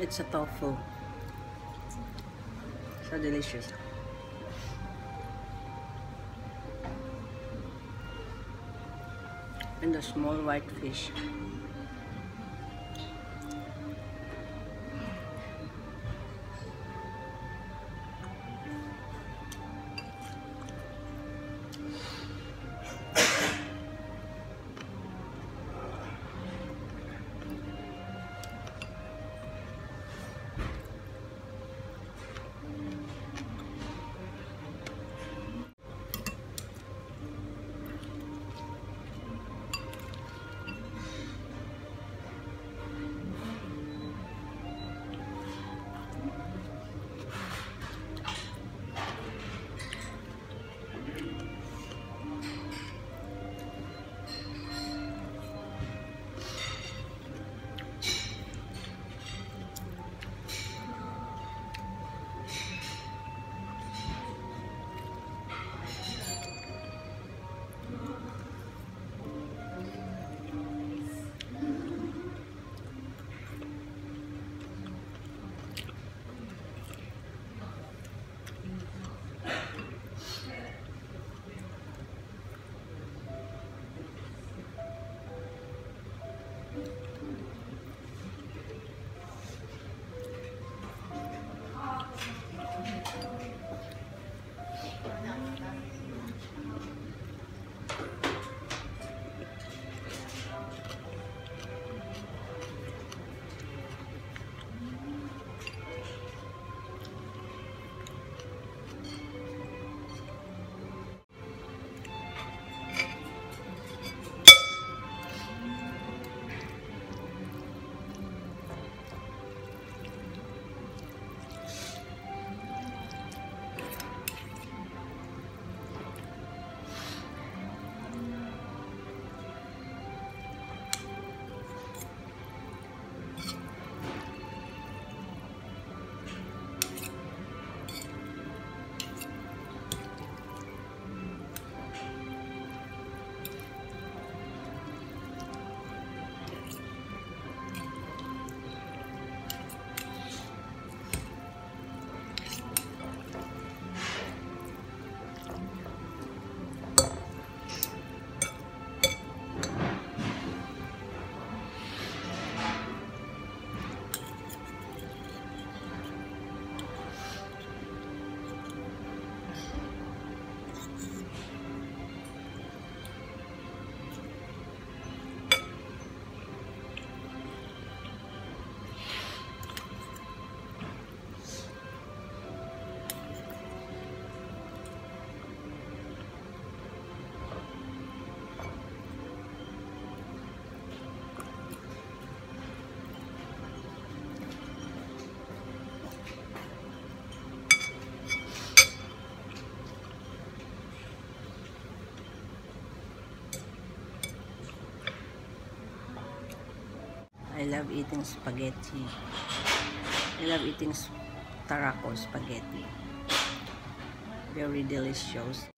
It's a tofu. So delicious. And the small white fish. Love eating spaghetti. I love eating tarako spaghetti. Very delicious.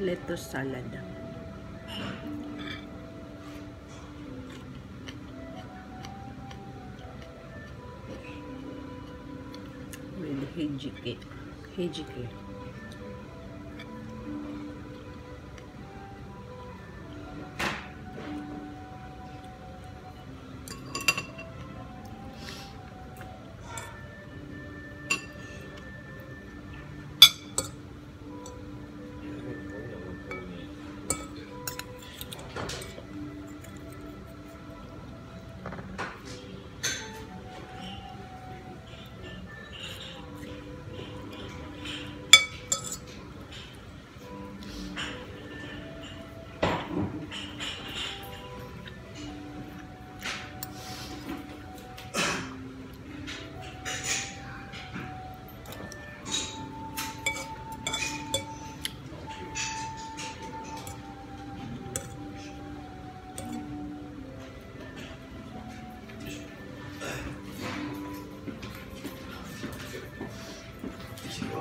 Lettuce salad. With hijiki. Hijiki.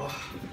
Oh.